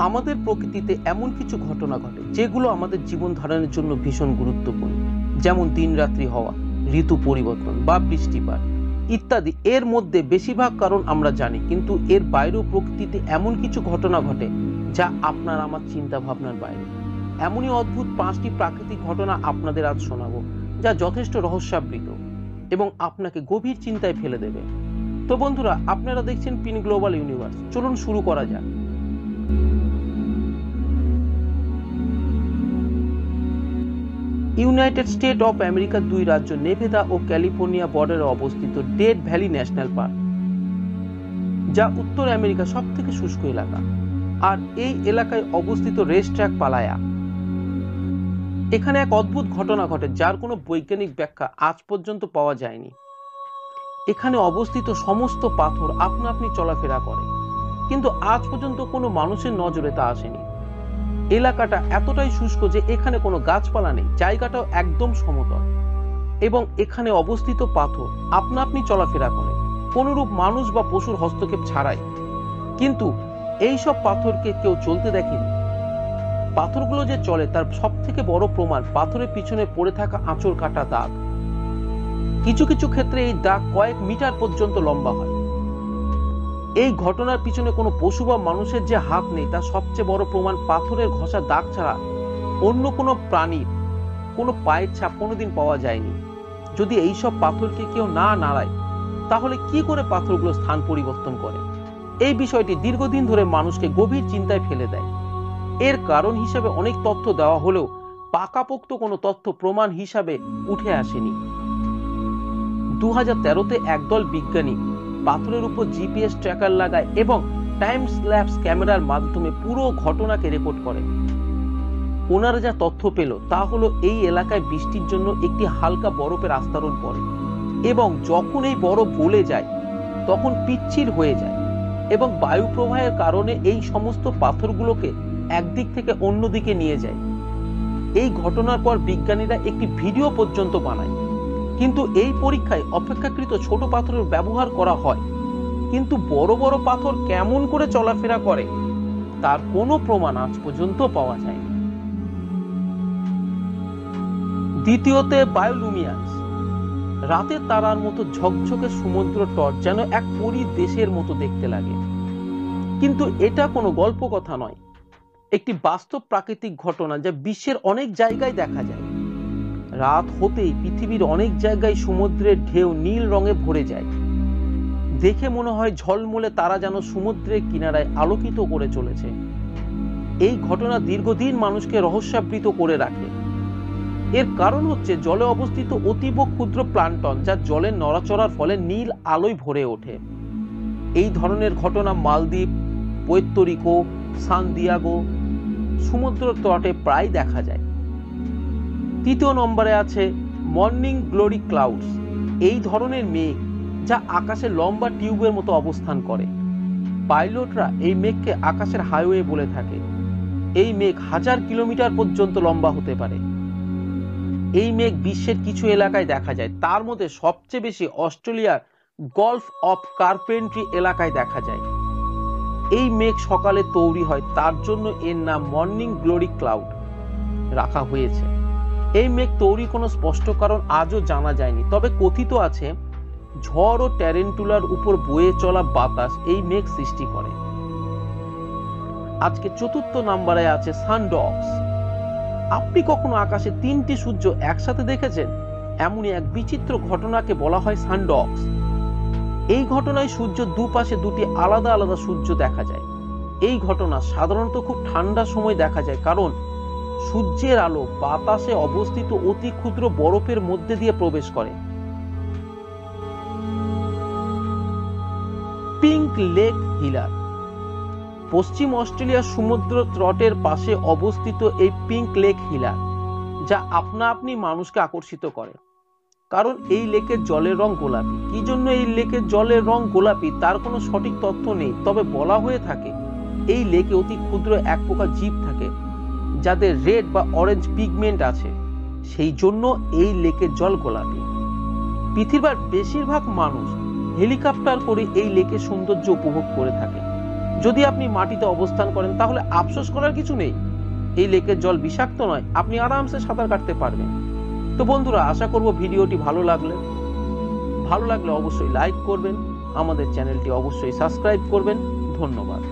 আমাদের প্রকৃতিতে এমন কিছু ঘটনা ঘটে যেগুলো আমাদের জীবন ধারণের জন্য ভীষণ গুরুত্বপূর্ণ। যেমন দিন রাত্রি হওয়া, ঋতু পরিবর্তন বা বৃষ্টিপাত ইত্যাদি। এর মধ্যে বেশিরভাগ কারণ আমরা জানি, কিন্তু এর বাইরেও প্রকৃতিতে এমন কিছু ঘটনা ঘটে যা আপনার আমার চিন্তা ভাবনার বাইরে। এমনই অদ্ভুত পাঁচটি প্রাকৃতিক ঘটনা আপনাদের আজ শোনাবো, যা যথেষ্ট রহস্যাবৃত এবং আপনাকে গভীর চিন্তায় ফেলে দেবে। তো বন্ধুরা, আপনারা দেখছেন পিন গ্লোবাল ইউনিভার্স। চলুন শুরু করা যাক। ইউনাইটেড স্টেট অফ আমেরিকার দুই রাজ্য, নেভেদা ও ক্যালিফোর্নিয়া বর্ডারে অবস্থিত ডেড ভ্যালি ন্যাশনাল পার্ক, যা উত্তর আমেরিকা সব থেকে শুষ্ক এলাকা। আর এই এলাকায় অবস্থিত রেস ট্র্যাক পালায়া। এখানে এক অদ্ভুত ঘটনা ঘটে, যার কোনো বৈজ্ঞানিক ব্যাখ্যা আজ পর্যন্ত পাওয়া যায়নি। এখানে অবস্থিত সমস্ত পাথর আপনা আপনি চলাফেরা করে, কিন্তু আজ পর্যন্ত কোনো মানুষের নজরে তা আসেনি। এলাকাটা এতটাই শুষ্ক যে এখানে কোনো গাছপালা নেই, জায়গাটাও একদম সমতল। এবং এখানে অবস্থিত পাথর, আপনা আপনি চলাফেরা করে। কোনরূপ মানুষ বা পশুর হস্তক্ষেপ ছাড়াই। কিন্তু এই সব পাথরকে কেউ চলতে দেখেনি। পাথরগুলো যে চলে তার সব থেকে বড় প্রমাণ পাথরের পিছনে পড়ে থাকা আঁচড় কাটা দাগ। কিছু কিছু ক্ষেত্রে এই দাগ কয়েক মিটার পর্যন্ত লম্বা হয়। এই ঘটনার পিছনে কোনো পশু বা মানুষের যে হাত নেই, তার সবচেয়ে বড় প্রমাণ পাথরের ঘষা দাগ ছাড়া অন্য কোনো প্রাণীর কোনো পায়ের ছাপ কোনোদিন পাওয়া যায়নি। যদি এই সব পাথরকে কেউ না নাড়ায়, তাহলে কি করে পাথরগুলো স্থান পরিবর্তন করে? এই বিষয়টি দীর্ঘদিন ধরে মানুষকে গভীর চিন্তায় ফেলে দেয়। এর কারণ হিসাবে অনেক তথ্য দেওয়া হলেও পাকাপোক্ত কোনো তথ্য প্রমাণ হিসাবে উঠে আসেনি। দু হাজার তেরোতে একদল বিজ্ঞানী পাথরের উপর জিপিএস ট্র্যাকার লাগায় এবং টাইম স্ল্যাপস ক্যামেরার মাধ্যমে পুরো ঘটনাকে রেকর্ড করে। ওনারা যা তথ্য পেল, তা হলো এই এলাকায় বৃষ্টির জন্য একটি হালকা বরফের আস্তরণ পড়ে এবং যখন এই বরফ গলে যায়, তখন পিচ্ছিল হয়ে যায় এবং বায়ু প্রবাহের কারণে এই সমস্ত পাথরগুলোকে একদিক থেকে অন্য দিকে নিয়ে যায়। এই ঘটনার পর বিজ্ঞানীরা একটি ভিডিও পর্যন্ত বানায়। কিন্তু এই পরীক্ষায় অপেক্ষাকৃত ছোট পাথরের ব্যবহার করা হয় কিন্তু বড় বড় পাথর কেমন করে চলাফেরা করে, তার কোনো প্রমাণ আজ পর্যন্ত পাওয়া যায়নি। দ্বিতীয়তে, বায়োলুমিয়াস। রাতের তারার মতো ঝকঝকে সমুদ্র তট যেন এক পরী দেশের মতো দেখতে লাগে। কিন্তু এটা কোনো গল্প কথা নয়। একটি বাস্তব প্রাকৃতিক ঘটনা যা বিশ্বের অনেক জায়গায় দেখা যায়। রাত হতেই পৃথিবীর অনেক জায়গায় সমুদ্রের ঢেউ নীল রঙে ভরে যায়। দেখে মনে হয় ঝলমলে তারা যেন সমুদ্রের কিনারায় আলোকিত করে চলেছে। এই ঘটনা দীর্ঘদিন মানুষকে রহস্যাবৃত করে রাখে। এর কারণ হচ্ছে জলে অবস্থিত অতীব ক্ষুদ্র প্লান্টন যা জলের নড়াচড়ার ফলে নীল আলোয় ভরে ওঠে। এই ধরনের ঘটনা মালদ্বীপ পৈত্তরিকো সান দিয়াগো সমুদ্র তটে প্রায় দেখা যায়। তৃতীয় নম্বরে আছে মর্নিং গ্লোরি ক্লাউডস। এই ধরনের মেঘ যা আকাশে লম্বা টিউবের মতো অবস্থান করে। পাইলটরা এই মেঘকে আকাশের হাইওয়ে বলে থাকে। এই মেঘ হাজার কিলোমিটার পর্যন্ত লম্বা হতে পারে। এই মেঘ বিশ্বের কিছু এলাকায় দেখা যায়। তার মধ্যে সবচেয়ে বেশি অস্ট্রেলিয়ার গলফ অফ কার্পেন্ট্রি এলাকায় দেখা যায়। এই মেঘ সকালে তৈরি হয়, তার জন্য এর নাম মর্নিং গ্লোরি ক্লাউড রাখা হয়েছে। এই মেঘ তৈরি কোনো স্পষ্ট কারণ আজও জানা যায়নি, তবে কথিত আছে ঝড় ও ট্যারেন্টুলার উপর বয়ে চলা বাতাস এই মেঘ সৃষ্টি করে। আজকে চতুর্থ নাম্বারে আছে সানডক্স আপনি কখনো আকাশে তিনটি সূর্য একসাথে দেখেছেন? এমনই এক বিচিত্র ঘটনাকে বলা হয় সানডক্স এই ঘটনায় সূর্য দুপাশে দুটি আলাদা আলাদা সূর্য দেখা যায়। এই ঘটনা সাধারণত খুব ঠান্ডা সময় দেখা যায় কারণ সূর্যের আলো বাতাসে অবস্থিত অতি ক্ষুদ্র বরফের মধ্যে দিয়ে প্রবেশ করে। পিঙ্ক লেক হিলার। পশ্চিম অস্ট্রেলিয়ার সমুদ্র তটের পাশে অবস্থিত এই পিঙ্ক লেক হিলার, যা আপনা আপনি মানুষকে আকর্ষিত করে। কারণ এই লেকের জলের রং গোলাপি। কি জন্য এই লেকের জলের রং গোলাপি তার কোনো সঠিক তথ্য নেই। তবে বলা হয়ে থাকে, এই লেকে অতি ক্ষুদ্র এক প্রকার জীব থাকে, যাদের রেড বা অরেঞ্জ পিগমেন্ট আছে। সেই জন্য এই লেকের জল গোলাপি। পৃথিবীর বেশিরভাগ মানুষ হেলিকপ্টার করে এই লেকের সৌন্দর্য উপভোগ করে থাকে যদি আপনি মাটিতে অবস্থান করেন, তাহলে আফসোস করার কিছু নেই। এই লেকের জল বিষাক্ত নয়, আপনি আরামসে সাঁতার কাটতে পারবেন। তো বন্ধুরা, আশা করব ভিডিওটি ভালো লাগলে। ভালো লাগলে অবশ্যই লাইক করবেন, আমাদের চ্যানেলটি অবশ্যই সাবস্ক্রাইব করবেন। ধন্যবাদ।